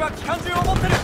は機関銃を持ってる。